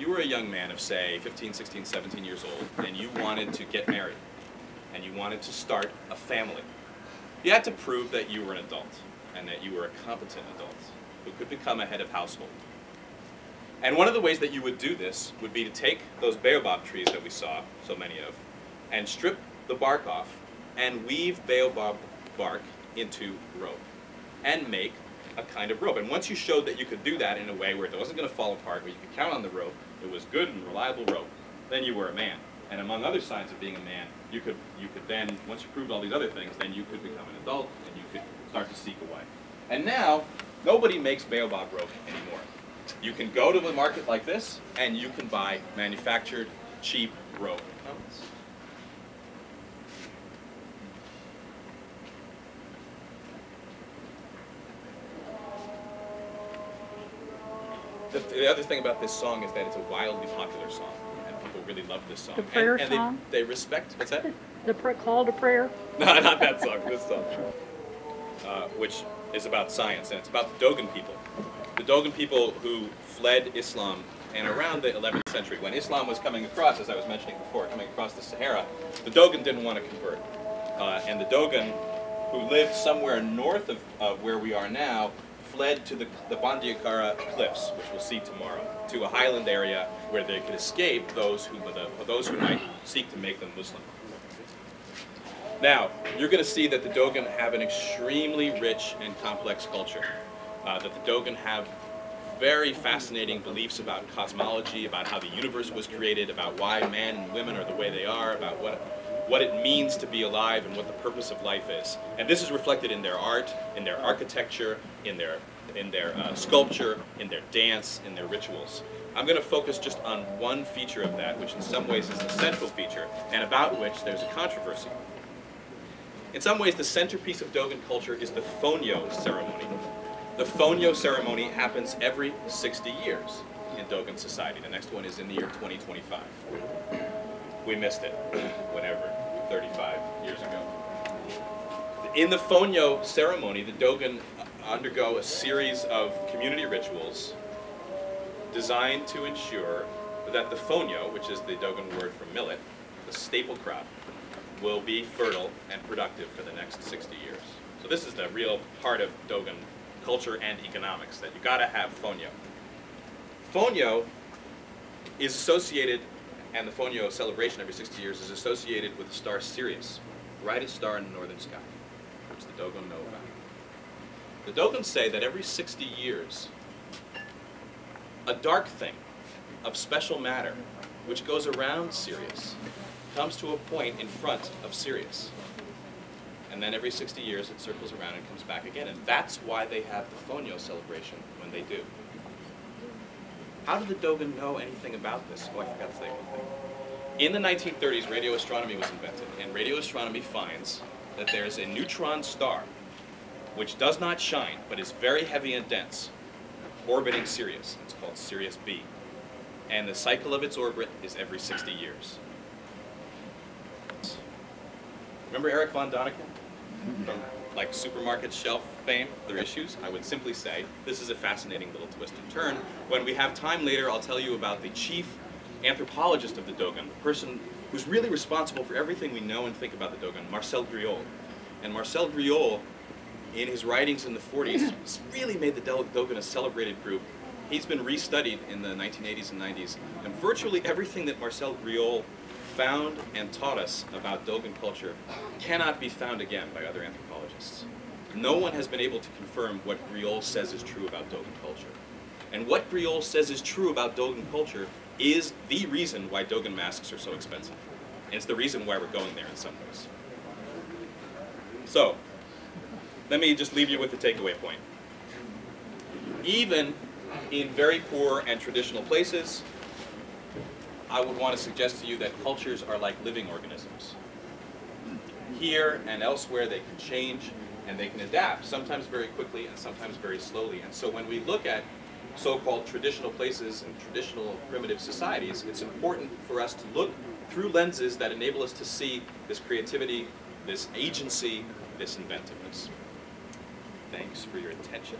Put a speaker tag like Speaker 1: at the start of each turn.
Speaker 1: you were a young man of, say, 15, 16, 17 years old, and you wanted to get married, and you wanted to start a family, you had to prove that you were an adult, and that you were a competent adult who could become a head of household. And one of the ways that you would do this would be to take those baobab trees that we saw so many of, and strip the bark off, and weave baobab bark into rope, and make a kind of rope. And once you showed that you could do that in a way where it wasn't going to fall apart, where you could count on the rope, it was good and reliable rope, then you were a man. And among other signs of being a man, you could you could then, once you proved all these other things, then you could become an adult and you could start to seek a wife. And now, nobody makes baobab rope anymore. You can go to the market like this, and you can buy manufactured, cheap rope. Oh, The, the other thing about this song is that it's a wildly popular song, and people really love this song.
Speaker 2: The prayer
Speaker 1: and, and
Speaker 2: song?
Speaker 1: They, they respect, what's that?
Speaker 2: The pr- call to prayer?
Speaker 1: No, not that song, this song. Uh, which is about science, and it's about the Dogon people. The Dogon people who fled Islam, and around the 11th century, when Islam was coming across, as I was mentioning before, coming across the Sahara, the Dogon didn't want to convert. Uh, and the Dogon, who lived somewhere north of, of where we are now, fled to the, the Bandiagara cliffs, which we'll see tomorrow, to a highland area where they could escape those who, the, those who might seek to make them Muslim. Now, you're going to see that the Dogon have an extremely rich and complex culture. Uh, that the Dogon have very fascinating beliefs about cosmology, about how the universe was created, about why men and women are the way they are, about what, what it means to be alive and what the purpose of life is. And this is reflected in their art, in their architecture, in their, in their uh, sculpture, in their dance, in their rituals. I'm going to focus just on one feature of that, which in some ways is the central feature, and about which there's a controversy. In some ways, the centerpiece of Dogon culture is the Fonio ceremony. The Fonio ceremony happens every 60 years in Dogon society. The next one is in the year 2025. We missed it, whenever, 35 years ago. In the Fonio ceremony, the Dogon uh, undergo a series of community rituals designed to ensure that the Fonio, which is the Dogon word for millet, the staple crop, will be fertile and productive for the next 60 years. So this is the real heart of Dogon culture and economics, that you gotta have Fonio. Fonio is associated, and the Fonio celebration every 60 years is associated with the star Sirius, brightest star in the northern sky, which the Dogon know about. The Dogon say that every 60 years, a dark thing of special matter, which goes around Sirius, comes to a point in front of Sirius. And then every 60 years it circles around and comes back again. And that's why they have the Fonio celebration when they do. How did the Dogon know anything about this? Oh, I forgot to say one thing. In the 1930s, radio astronomy was invented, and radio astronomy finds that there's a neutron star, which does not shine, but is very heavy and dense, orbiting Sirius. It's called Sirius B. And the cycle of its orbit is every 60 years. Remember Eric von Däniken from like supermarket shelf fame, their issues? I would simply say this is a fascinating little twist and turn. When we have time later, I'll tell you about the chief anthropologist of the Dogon, the person who's really responsible for everything we know and think about the Dogon, Marcel Griaule. And Marcel Griaule, in his writings in the 40s, really made the Dogon a celebrated group. He's been restudied in the 1980s and 90s, and virtually everything that Marcel Griaule found and taught us about Dogon culture cannot be found again by other anthropologists. No one has been able to confirm what Griaule says is true about Dogon culture. And what Griaule says is true about Dogon culture is the reason why Dogon masks are so expensive. And it's the reason why we're going there in some ways. So, let me just leave you with the takeaway point. Even in very poor and traditional places, I would want to suggest to you that cultures are like living organisms. Here and elsewhere they can change and they can adapt, sometimes very quickly and sometimes very slowly. And so when we look at so-called traditional places and traditional primitive societies, it's important for us to look through lenses that enable us to see this creativity, this agency, this inventiveness. Thanks for your attention.